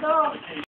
dog.